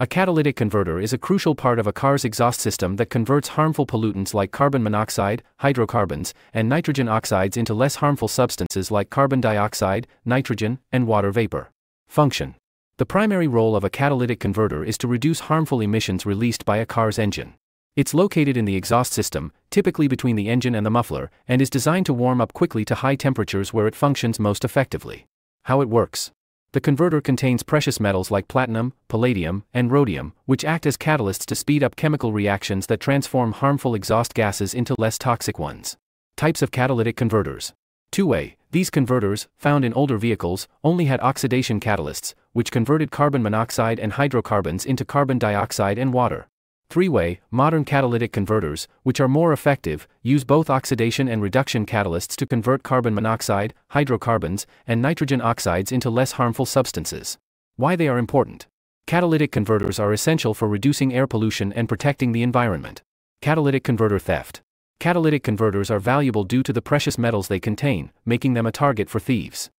A catalytic converter is a crucial part of a car's exhaust system that converts harmful pollutants like carbon monoxide, hydrocarbons, and nitrogen oxides into less harmful substances like carbon dioxide, nitrogen, and water vapor. Function The primary role of a catalytic converter is to reduce harmful emissions released by a car's engine. It's located in the exhaust system, typically between the engine and the muffler, and is designed to warm up quickly to high temperatures where it functions most effectively. How it works the converter contains precious metals like platinum, palladium, and rhodium, which act as catalysts to speed up chemical reactions that transform harmful exhaust gases into less toxic ones. Types of catalytic converters. Two-way, these converters, found in older vehicles, only had oxidation catalysts, which converted carbon monoxide and hydrocarbons into carbon dioxide and water. Three-way, modern catalytic converters, which are more effective, use both oxidation and reduction catalysts to convert carbon monoxide, hydrocarbons, and nitrogen oxides into less harmful substances. Why they are important. Catalytic converters are essential for reducing air pollution and protecting the environment. Catalytic converter theft. Catalytic converters are valuable due to the precious metals they contain, making them a target for thieves.